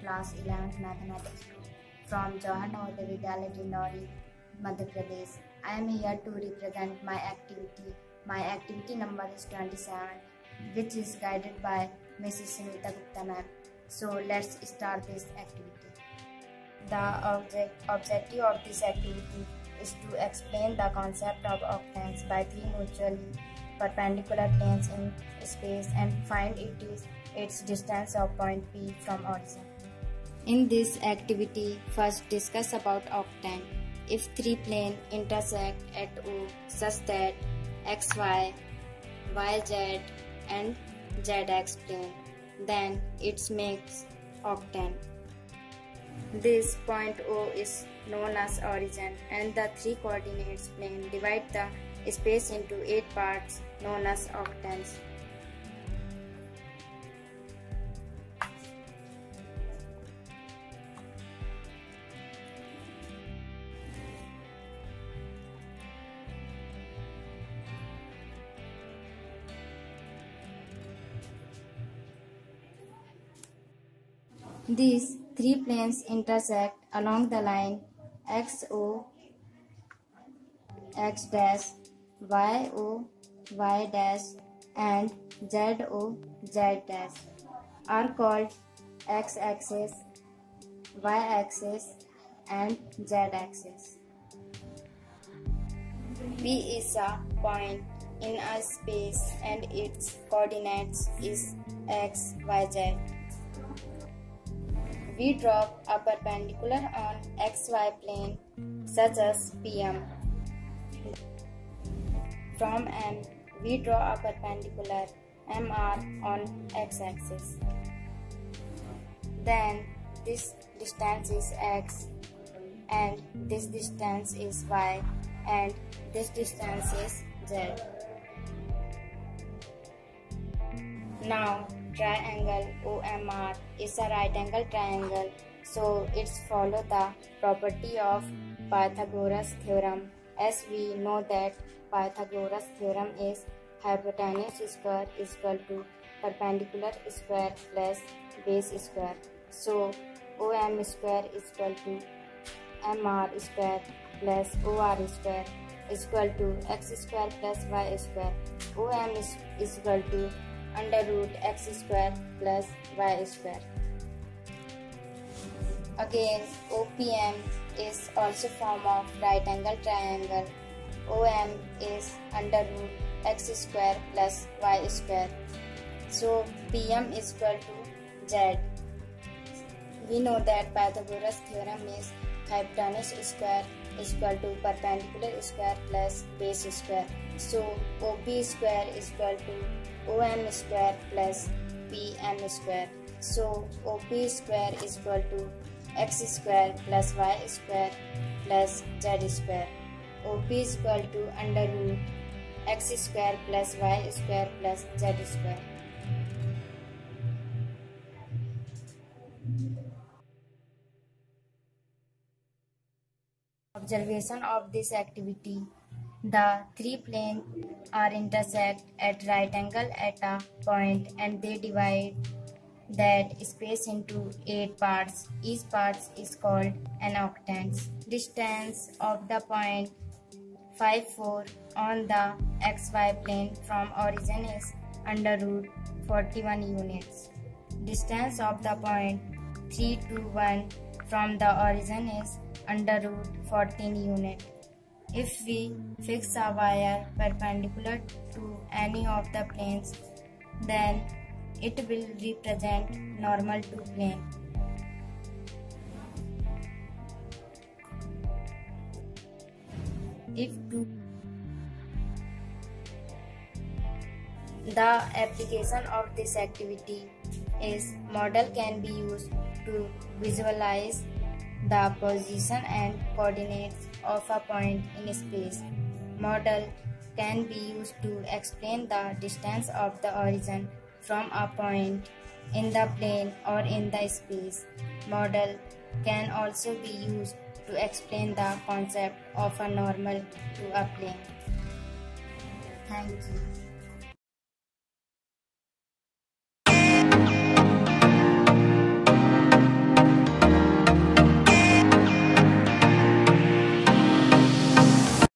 class 11th mathematics from Jawahar Navodaya Vidyalaya Dindori, Madhya Pradesh. I am here to represent my activity. My activity number is 27 which is guided by Mrs. Sunita Gupta ma'am. So let's start this activity. The object, objective of this activity is to explain the concept of octants by three mutually perpendicular planes in space and find it is its distance of point P from origin. In this activity, first discuss about octant. If three planes intersect at O such that xy, yz and zx plane, then it makes octant. This point O is known as origin and the three coordinates plane divide the space into eight parts known as octants. These three planes intersect along the line XO, X dash, YO, Y dash, and ZO, Z dash are called X axis, Y axis, and Z axis. P is a point in a space and its coordinates is x, y, z. We drop a perpendicular on xy plane such as PM. From M, we draw a perpendicular MR on x-axis. Then this distance is x and this distance is y and this distance is z. Now triangle OMR is a right angle triangle. So it's follow the property of Pythagoras theorem. As we know that Pythagoras theorem is hypotenuse square is equal to perpendicular square plus base square. So OM square is equal to MR square plus OR square is equal to x square plus y square. OM is, is equal to under root x square plus y square. Again, OPM is also form of right angle triangle. OM is under root x square plus y square. So PM is equal to Z. We know that Pythagoras theorem is hypotenuse square is equal to perpendicular square plus base square. So OP square is equal to OM square plus PM square. So OP square is equal to x square plus y square plus z square. OP is equal to under root x square plus y square plus z square. Observation of this activity the three planes are intersect at right angle at a point and they divide that space into eight parts. Each part is called an octant. Distance of the point 5 4 on the xy plane from origin is under root 41 units. Distance of the point 3 2 1 from the origin is under root 14 unit. If we fix a wire perpendicular to any of the planes, then it will represent normal to plane. If two the application of this activity is model can be used to visualize the position and coordinates of a point in space. Model can be used to explain the distance of the origin from a point in the plane or in the space. Model can also be used to explain the concept of a normal to a plane. Thank you.